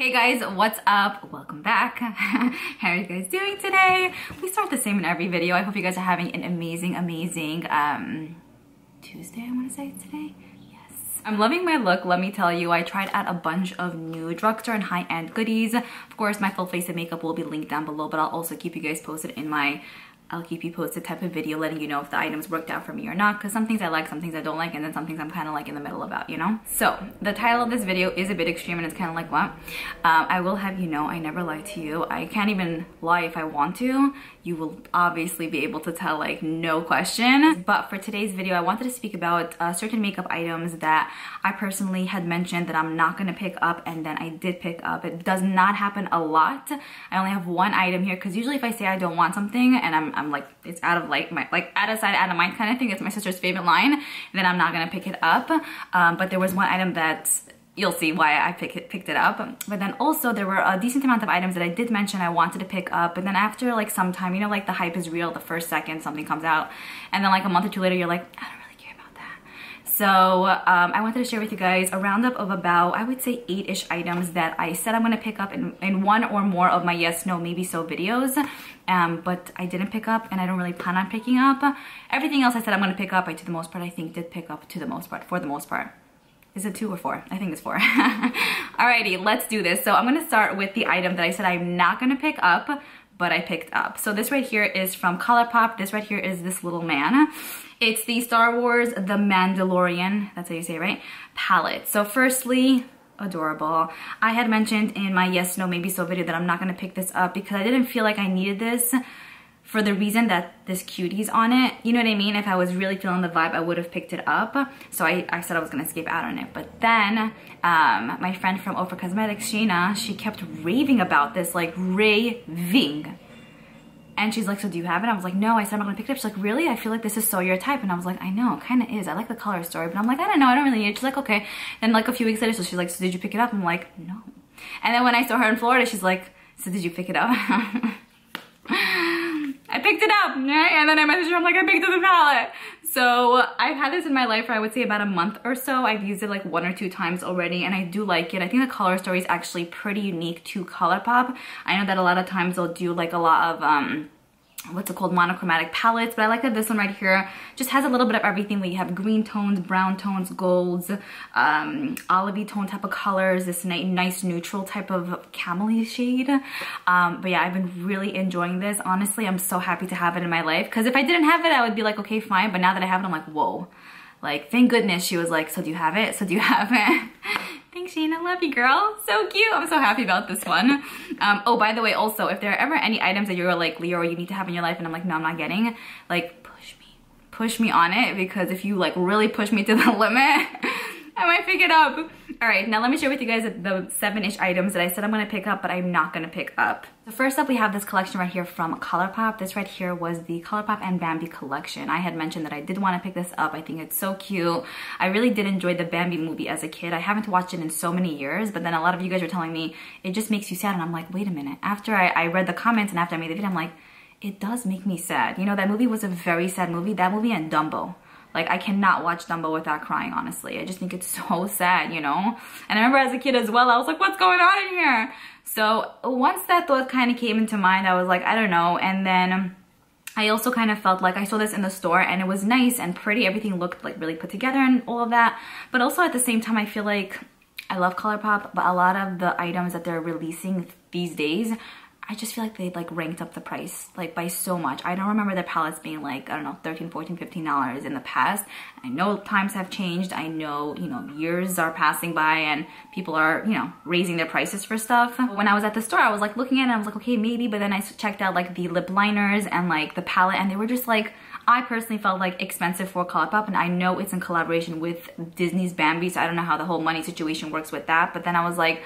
Hey guys, what's up? Welcome back. How are you guys doing today? We start the same in every video. I hope you guys are having an amazing, amazing um, Tuesday, I wanna say today. Yes. I'm loving my look, let me tell you. I tried out a bunch of new drugstore and high-end goodies. Of course, my full face of makeup will be linked down below, but I'll also keep you guys posted in my I'll keep you posted type of video letting you know if the items worked out for me or not because some things I like, some things I don't like, and then some things I'm kind of like in the middle about, you know? So the title of this video is a bit extreme and it's kind of like what? Um, I will have you know I never lie to you. I can't even lie if I want to. You will obviously be able to tell like no question. But for today's video, I wanted to speak about uh, certain makeup items that I personally had mentioned that I'm not gonna pick up and then I did pick up. It does not happen a lot. I only have one item here because usually if I say I don't want something and I'm I'm like, it's out of like my, like out of sight, out of mind kind of thing. It's my sister's favorite line. Then I'm not gonna pick it up. Um, but there was one item that you'll see why I pick it, picked it up. But then also there were a decent amount of items that I did mention I wanted to pick up. But then after like some time, you know, like the hype is real the first second something comes out. And then like a month or two later, you're like, I don't so um, I wanted to share with you guys a roundup of about, I would say eight-ish items that I said I'm gonna pick up in, in one or more of my yes, no, maybe so videos. Um, but I didn't pick up and I don't really plan on picking up. Everything else I said I'm gonna pick up, I to the most part, I think did pick up to the most part, for the most part. Is it two or four? I think it's four. Alrighty, let's do this. So I'm gonna start with the item that I said I'm not gonna pick up, but I picked up. So this right here is from ColourPop. This right here is this little man. It's the Star Wars The Mandalorian, that's how you say it, right? Palette. So firstly, adorable. I had mentioned in my yes, no, maybe so video that I'm not gonna pick this up because I didn't feel like I needed this for the reason that this cutie's on it. You know what I mean? If I was really feeling the vibe, I would have picked it up. So I, I said I was gonna skip out on it. But then um, my friend from Ofra Cosmetics, Shayna, she kept raving about this, like raving. And she's like, so do you have it? I was like, no, I said I'm not gonna pick it up. She's like, really? I feel like this is so your type. And I was like, I know, kind of is. I like the color story, but I'm like, I don't know, I don't really need it. She's like, okay. Then like a few weeks later, so she's like, so did you pick it up? I'm like, no. And then when I saw her in Florida, she's like, so did you pick it up? I picked it up, right? And then I messaged her, I'm like, I picked up the palette. So I've had this in my life for I would say about a month or so. I've used it like one or two times already and I do like it. I think the color story is actually pretty unique to ColourPop. I know that a lot of times they'll do like a lot of, um, what's it called monochromatic palettes but I like that this one right here just has a little bit of everything. We have green tones brown tones golds um olivey tone type of colors this nice neutral type of camely shade. Um but yeah I've been really enjoying this. Honestly I'm so happy to have it in my life because if I didn't have it I would be like okay fine. But now that I have it I'm like whoa. Like thank goodness she was like so do you have it? So do you have it Thanks, Shane. I love you, girl. So cute. I'm so happy about this one. Um, oh, by the way, also, if there are ever any items that you're like, Leo, you need to have in your life and I'm like, no, I'm not getting, like, push me. Push me on it because if you like really push me to the limit, I might pick it up. All right, now let me share with you guys the seven-ish items that I said I'm gonna pick up, but I'm not gonna pick up. So first up, we have this collection right here from ColourPop. This right here was the ColourPop and Bambi collection. I had mentioned that I did wanna pick this up. I think it's so cute. I really did enjoy the Bambi movie as a kid. I haven't watched it in so many years, but then a lot of you guys were telling me it just makes you sad, and I'm like, wait a minute. After I, I read the comments and after I made the video, I'm like, it does make me sad. You know, that movie was a very sad movie. That movie and Dumbo. Like I cannot watch Dumbo without crying, honestly. I just think it's so sad, you know? And I remember as a kid as well, I was like, what's going on in here? So once that thought kind of came into mind, I was like, I don't know. And then I also kind of felt like I saw this in the store and it was nice and pretty. Everything looked like really put together and all of that. But also at the same time, I feel like I love ColourPop, but a lot of the items that they're releasing these days I just feel like they like ranked up the price like by so much. I don't remember their palettes being like, I don't know, 13, 14, 15 dollars in the past. I know times have changed. I know, you know, years are passing by and people are, you know, raising their prices for stuff. When I was at the store, I was like looking at it I was like, okay, maybe, but then I checked out like the lip liners and like the palette and they were just like, I personally felt like expensive for Colourpop and I know it's in collaboration with Disney's Bambi, so I don't know how the whole money situation works with that, but then I was like,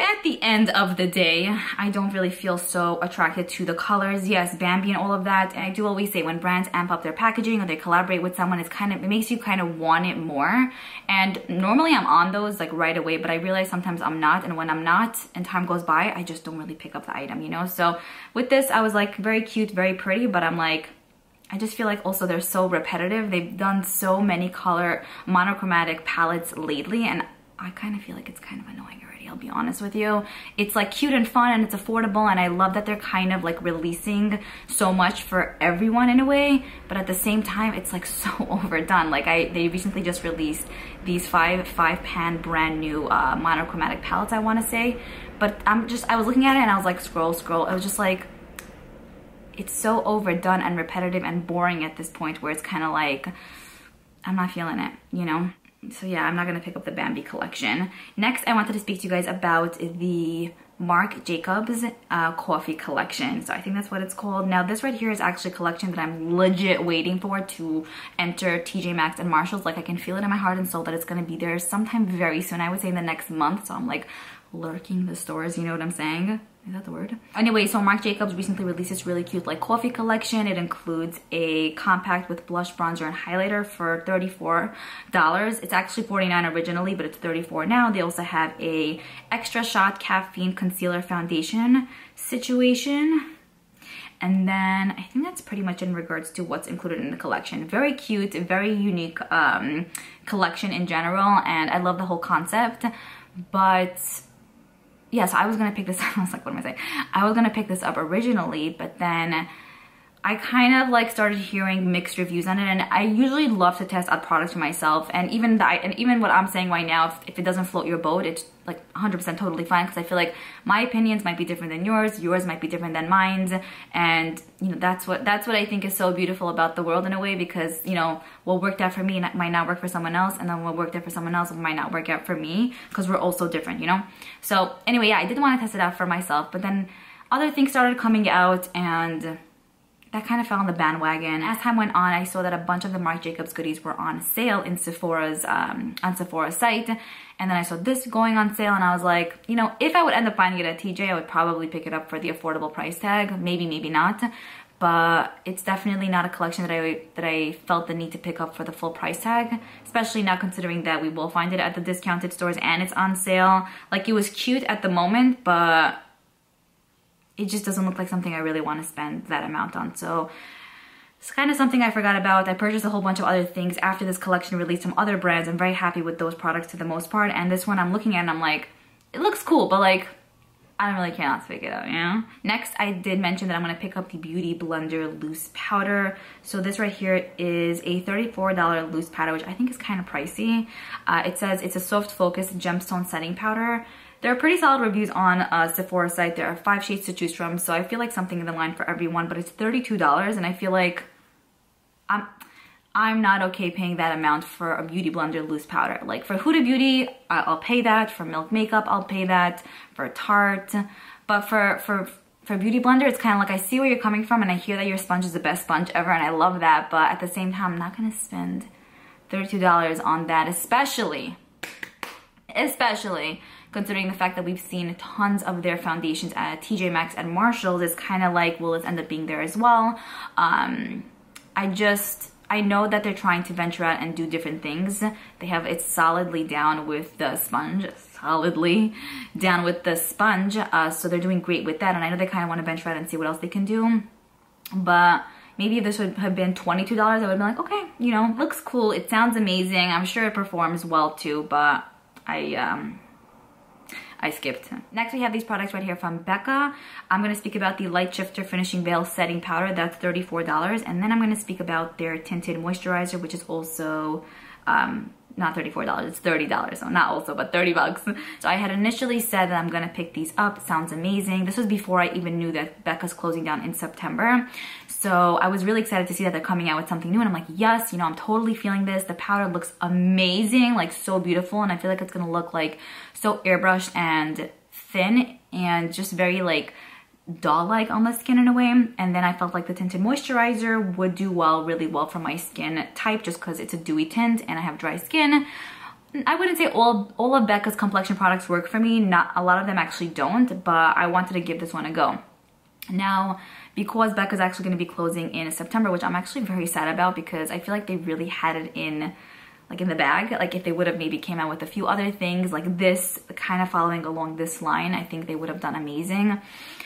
at the end of the day, I don't really feel so attracted to the colors. Yes, Bambi and all of that. And I do always say when brands amp up their packaging or they collaborate with someone, it's kind of, it makes you kind of want it more. And normally I'm on those like right away, but I realize sometimes I'm not. And when I'm not and time goes by, I just don't really pick up the item, you know? So with this, I was like very cute, very pretty, but I'm like, I just feel like also they're so repetitive. They've done so many color monochromatic palettes lately and I kind of feel like it's kind of annoying I'll be honest with you. It's like cute and fun and it's affordable and I love that they're kind of like releasing so much for everyone in a way, but at the same time, it's like so overdone. Like I, they recently just released these five, five pan brand new uh, monochromatic palettes, I wanna say. But I'm just, I was looking at it and I was like, scroll, scroll. I was just like, it's so overdone and repetitive and boring at this point where it's kind of like, I'm not feeling it, you know? So yeah, I'm not gonna pick up the Bambi collection. Next, I wanted to speak to you guys about the Marc Jacobs uh, coffee collection. So I think that's what it's called. Now this right here is actually a collection that I'm legit waiting for to enter TJ Maxx and Marshalls. Like I can feel it in my heart and soul that it's gonna be there sometime very soon. I would say in the next month. So I'm like lurking the stores, you know what I'm saying? Is that the word? Anyway, so Marc Jacobs recently released this really cute like coffee collection. It includes a compact with blush, bronzer, and highlighter for $34. It's actually 49 originally, but it's 34 now. They also have a extra shot caffeine concealer foundation situation. And then I think that's pretty much in regards to what's included in the collection. Very cute, very unique um, collection in general. And I love the whole concept. But yeah, so I was gonna pick this up. I was like, what am I saying? I was gonna pick this up originally, but then I kind of like started hearing mixed reviews on it and I usually love to test out products for myself and even the, and even what I'm saying right now, if, if it doesn't float your boat, it's like 100% totally fine because I feel like my opinions might be different than yours, yours might be different than mine and you know that's what that's what I think is so beautiful about the world in a way because you know what worked out for me might not work for someone else and then what worked out for someone else might not work out for me because we're all so different, you know? So anyway, yeah, I did want to test it out for myself but then other things started coming out and that kind of fell on the bandwagon. As time went on, I saw that a bunch of the Marc Jacobs goodies were on sale in Sephora's um, on Sephora's site, and then I saw this going on sale, and I was like, you know, if I would end up finding it at TJ, I would probably pick it up for the affordable price tag. Maybe, maybe not, but it's definitely not a collection that I that I felt the need to pick up for the full price tag, especially now considering that we will find it at the discounted stores and it's on sale. Like it was cute at the moment, but it just doesn't look like something I really want to spend that amount on. So it's kind of something I forgot about. I purchased a whole bunch of other things after this collection released from other brands. I'm very happy with those products to the most part. And this one I'm looking at and I'm like, it looks cool, but like, I don't really care not to pick it up, you know? Next, I did mention that I'm gonna pick up the Beauty Blender Loose Powder. So this right here is a $34 loose powder, which I think is kind of pricey. Uh, it says it's a soft focus gemstone setting powder. There are pretty solid reviews on uh, Sephora site. There are five shades to choose from, so I feel like something in the line for everyone, but it's $32 and I feel like I'm, I'm not okay paying that amount for a Beauty Blender loose powder. Like for Huda Beauty, I'll pay that. For Milk Makeup, I'll pay that. For Tarte, but for, for, for Beauty Blender, it's kind of like I see where you're coming from and I hear that your sponge is the best sponge ever and I love that, but at the same time, I'm not gonna spend $32 on that, especially, especially considering the fact that we've seen tons of their foundations at TJ Maxx and Marshalls it's kind of like, will it end up being there as well? Um, I just, I know that they're trying to venture out and do different things. They have it solidly down with the sponge, solidly down with the sponge. Uh, so they're doing great with that. And I know they kind of want to venture out and see what else they can do. But maybe if this would have been $22, I would have been like, okay, you know, looks cool. It sounds amazing. I'm sure it performs well too, but I, um, I skipped. Next, we have these products right here from Becca. I'm going to speak about the Light Shifter Finishing Veil Setting Powder. That's $34. And then I'm going to speak about their Tinted Moisturizer, which is also um, not $34, it's $30. So not also, but 30 bucks. So I had initially said that I'm gonna pick these up. Sounds amazing. This was before I even knew that Becca's closing down in September. So I was really excited to see that they're coming out with something new. And I'm like, yes, you know, I'm totally feeling this. The powder looks amazing, like so beautiful. And I feel like it's gonna look like so airbrushed and thin and just very like doll-like on the skin in a way and then I felt like the tinted moisturizer would do well really well for my skin type just because it's a dewy tint and I have dry skin I wouldn't say all all of Becca's complexion products work for me not a lot of them actually don't but I wanted to give this one a go now because Becca's actually going to be closing in September which I'm actually very sad about because I feel like they really had it in like in the bag. Like if they would have maybe came out with a few other things like this, kind of following along this line, I think they would have done amazing.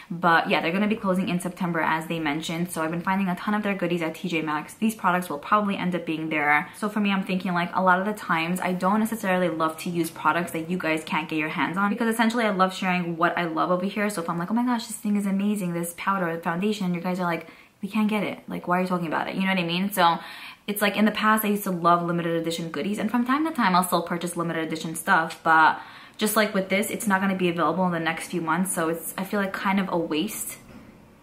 But yeah, they're going to be closing in September as they mentioned. So I've been finding a ton of their goodies at TJ Maxx. These products will probably end up being there. So for me, I'm thinking like a lot of the times I don't necessarily love to use products that you guys can't get your hands on because essentially I love sharing what I love over here. So if I'm like, oh my gosh, this thing is amazing, this powder, foundation, you guys are like, we can't get it. Like, why are you talking about it? You know what I mean? So it's like in the past, I used to love limited edition goodies and from time to time, I'll still purchase limited edition stuff, but just like with this, it's not going to be available in the next few months. So it's, I feel like kind of a waste.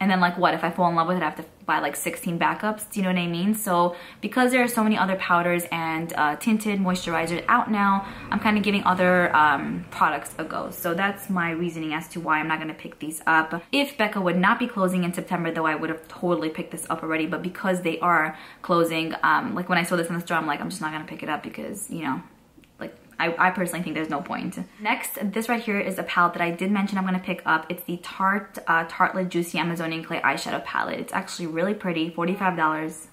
And then like what, if I fall in love with it, I have to buy like 16 backups. Do you know what I mean? So because there are so many other powders and uh, tinted moisturizers out now, I'm kind of giving other um, products a go. So that's my reasoning as to why I'm not going to pick these up. If Becca would not be closing in September, though, I would have totally picked this up already. But because they are closing, um, like when I saw this in the store, I'm like, I'm just not going to pick it up because, you know, I, I, personally think there's no point. Next, this right here is a palette that I did mention I'm to pick up. It's the Tarte uh, Tartelette Juicy Amazonian Clay Eyeshadow Palette. It's actually really pretty, $45.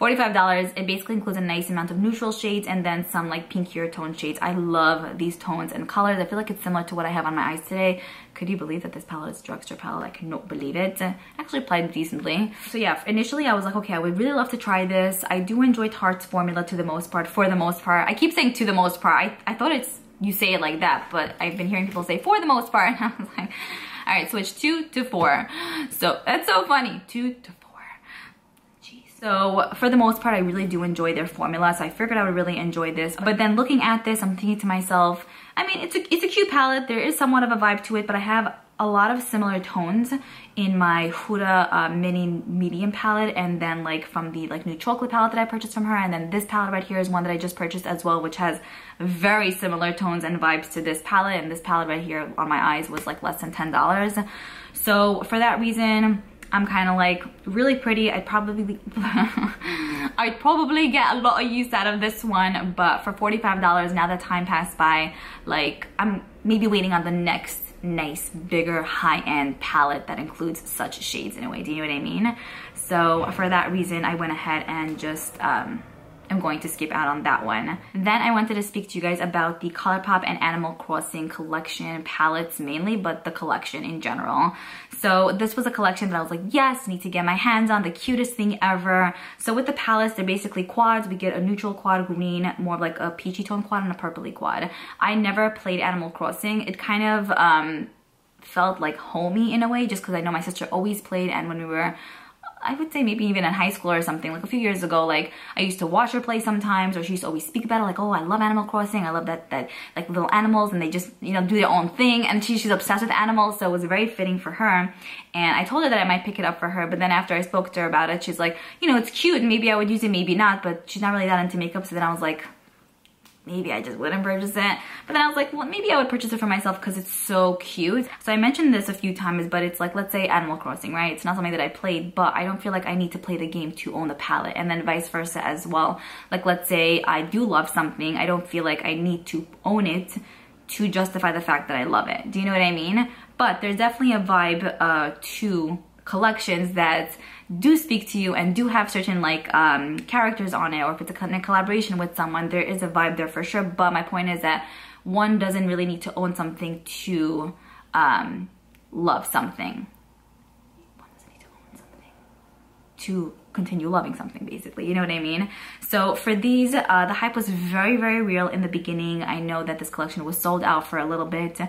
$45. It basically includes a nice amount of neutral shades and then some like pinkier tone shades. I love these tones and colors. I feel like it's similar to what I have on my eyes today. Could you believe that this palette is drugstore palette? I cannot believe it. I Actually applied decently. So yeah, initially I was like, okay, I would really love to try this. I do enjoy Tarte's formula to the most part, for the most part. I keep saying to the most part. I, I thought it's, you say it like that, but I've been hearing people say for the most part. I was like, all right, switch two to four. So that's so funny, two to so for the most part, I really do enjoy their formula. So I figured I would really enjoy this. But then looking at this, I'm thinking to myself, I mean, it's a, it's a cute palette. There is somewhat of a vibe to it, but I have a lot of similar tones in my Huda uh, mini medium palette and then like from the like new chocolate palette that I purchased from her and then this palette right here is one that I just purchased as well which has very similar tones and vibes to this palette and this palette right here on my eyes was like less than $10 so for that reason I'm kind of like really pretty. I'd probably I'd probably get a lot of use out of this one, but for $45 now that time passed by, like I'm maybe waiting on the next nice, bigger, high-end palette that includes such shades in a way. Do you know what I mean? So for that reason, I went ahead and just um, am going to skip out on that one. Then I wanted to speak to you guys about the ColourPop and Animal Crossing collection palettes mainly, but the collection in general. So this was a collection that I was like, yes, need to get my hands on, the cutest thing ever. So with the palettes, they're basically quads. We get a neutral quad green, more of like a peachy tone quad and a purpley quad. I never played Animal Crossing. It kind of um, felt like homey in a way just because I know my sister always played and when we were I would say maybe even in high school or something, like a few years ago, like I used to watch her play sometimes or she used to always speak about it, like, oh, I love Animal Crossing. I love that, that like little animals and they just, you know, do their own thing. And she, she's obsessed with animals. So it was very fitting for her. And I told her that I might pick it up for her. But then after I spoke to her about it, she's like, you know, it's cute. Maybe I would use it, maybe not. But she's not really that into makeup. So then I was like, maybe I just wouldn't purchase it. But then I was like, well, maybe I would purchase it for myself because it's so cute. So I mentioned this a few times, but it's like, let's say Animal Crossing, right? It's not something that I played, but I don't feel like I need to play the game to own the palette. And then vice versa as well. Like, let's say I do love something. I don't feel like I need to own it to justify the fact that I love it. Do you know what I mean? But there's definitely a vibe uh, to collections that do speak to you and do have certain like um, characters on it or if it's a, collaboration with someone, there is a vibe there for sure. But my point is that one doesn't really need to own something to um, love something. Something to continue loving something basically. You know what i mean? So for these uh, the hype was very very real in the beginning. I know that this collection was sold out for a little bit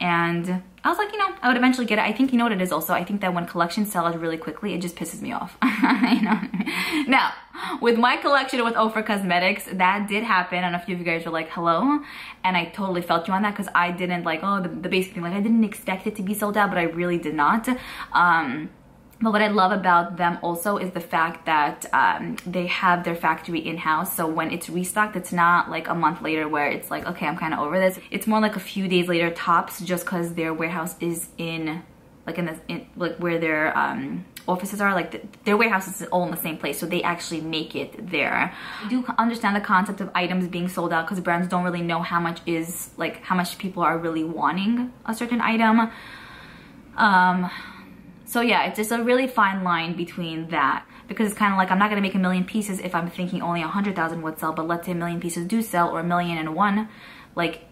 and i was like you know i would eventually get it. I think you know what it is also. I think that when collections sell out really quickly it just pisses me off. You know now with my collection with ofra cosmetics that did happen and a few of you guys were like hello? And i totally felt you on that because i didn't like oh the, the basic thing like i didn't expect it to be sold out but i really did not. Um but what I love about them also is the fact that um, they have their factory in-house. So when it's restocked, it's not like a month later where it's like, okay, I'm kind of over this. It's more like a few days later tops just because their warehouse is in, like in the, in, like where their um, offices are, like the, their warehouse is all in the same place. So they actually make it there. I do understand the concept of items being sold out because brands don't really know how much is, like how much people are really wanting a certain item. Um, so yeah, it's just a really fine line between that. because it's kind of like I'm not gonna make a million pieces if I'm thinking only a hundred thousand would sell, but let's say a million pieces do sell or a million and one, like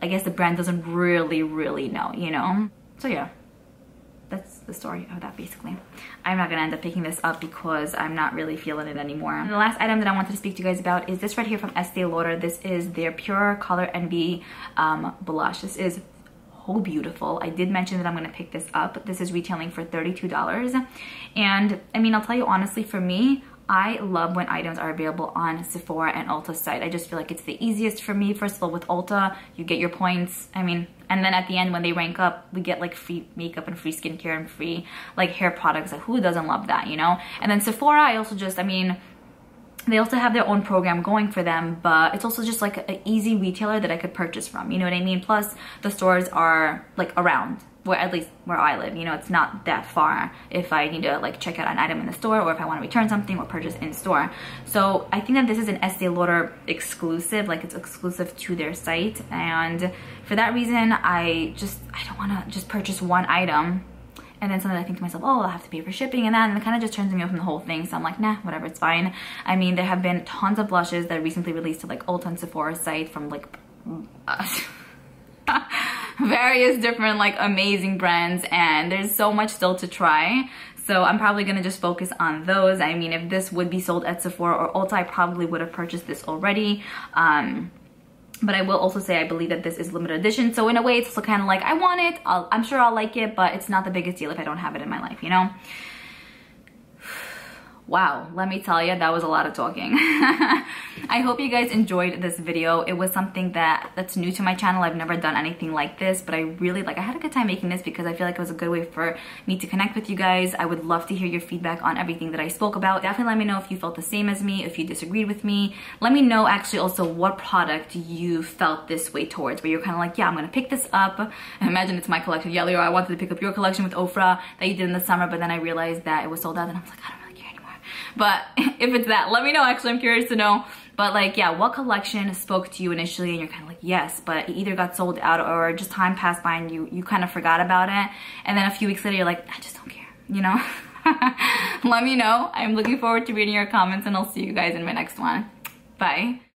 I guess the brand doesn't really, really know, you know? So yeah that's the story of that basically. I'm not gonna end up picking this up because I'm not really feeling it anymore. And the last item that I wanted to speak to you guys about is this right here from Estee Lauder. This is their Pure Color Envy um, blush. This is so beautiful. I did mention that I'm gonna pick this up. This is retailing for $32. And I mean, I'll tell you honestly, for me, I love when items are available on Sephora and Ulta site. I just feel like it's the easiest for me. First of all, with Ulta, you get your points. I mean, and then at the end when they rank up, we get like free makeup and free skincare and free like hair products. Like who doesn't love that, you know? And then Sephora, I also just, I mean, they also have their own program going for them, but it's also just like an easy retailer that I could purchase from. You know what I mean? Plus the stores are like around where at least where I live, you know, it's not that far if I need to like check out an item in the store or if I want to return something or purchase in store. So I think that this is an Estee Lauder exclusive, like it's exclusive to their site. And for that reason, I just, I don't want to just purchase one item and then suddenly I think to myself, oh, I'll have to pay for shipping and that, and it kind of just turns me off from the whole thing. So I'm like, nah, whatever, it's fine. I mean, there have been tons of blushes that recently released to like Ulta and Sephora site from like, various different like amazing brands and there's so much still to try. So I'm probably gonna just focus on those. I mean, if this would be sold at Sephora or Ulta, I probably would have purchased this already. Um, but I will also say I believe that this is limited edition. So in a way, it's kind of like, I want it, i I'm sure I'll like it, but it's not the biggest deal if I don't have it in my life, you know? Wow, let me tell you, that was a lot of talking. I hope you guys enjoyed this video. It was something that that's new to my channel. I've never done anything like this, but I really like, I had a good time making this because I feel like it was a good way for me to connect with you guys. I would love to hear your feedback on everything that I spoke about. Definitely let me know if you felt the same as me, if you disagreed with me. Let me know actually also what product you felt this way towards, where you're kind of like, yeah, I'm gonna pick this up. And imagine it's my collection. Yeah, Leo, I wanted to pick up your collection with Ofra that you did in the summer, but then I realized that it was sold out and I was like, I don't but if it's that, let me know. Actually, I'm curious to know. But like, yeah, what collection spoke to you initially and you're kind of like, yes, but it either got sold out or just time passed by and you, you kind of forgot about it. And then a few weeks later, you're like, I just don't care, you know? Let me know. I'm looking forward to reading your comments and I'll see you guys in my next one. Bye.